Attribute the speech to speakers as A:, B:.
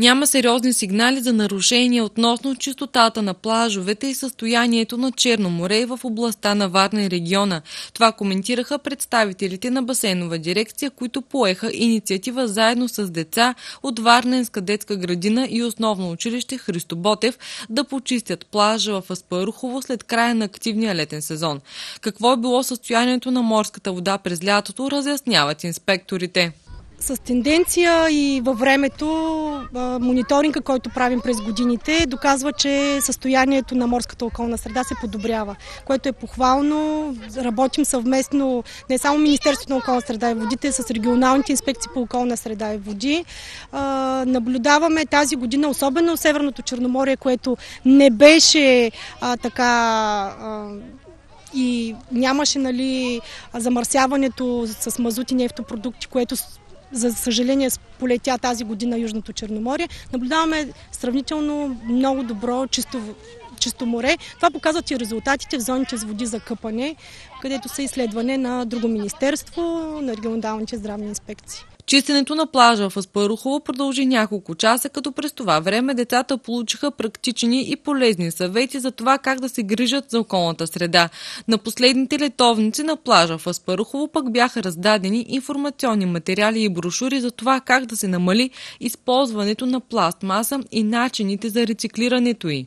A: Няма сериозни сигнали за нарушения относно чистотата на плажовете и състоянието на Черно море в областта на Варна и региона. Това коментираха представителите на басейнова дирекция, които поеха инициатива заедно с деца от Варненска детска градина и основно училище Христо Ботев да почистят плажа в Аспарухово след края на активния летен сезон. Какво е било състоянието на морската вода през лятото, разясняват инспекторите
B: с тенденция и във времето мониторинга, който правим през годините, доказва, че състоянието на морската околна среда се подобрява, което е похвално. Работим съвместно не само Министерството на околна среда и водите, с регионалните инспекции по околна среда и води. Наблюдаваме тази година, особено Северното Черноморие, което не беше така и нямаше нали, замърсяването с мазут и нефтопродукти, което за съжаление полетя тази година Южното Черноморие. Наблюдаваме сравнително много добро чисто чисто море. Това показват и резултатите в зоните с води за къпане, където са изследване на друго министерство, на регионалните здравни инспекции.
A: Чистенето на плажа в Аспарухово продължи няколко часа, като през това време децата получиха практични и полезни съвети за това как да се грижат за околната среда. На последните летовници на плажа в Аспарухово пък бяха раздадени информационни материали и брошури за това как да се намали използването на пластмаса и начините за рециклирането й.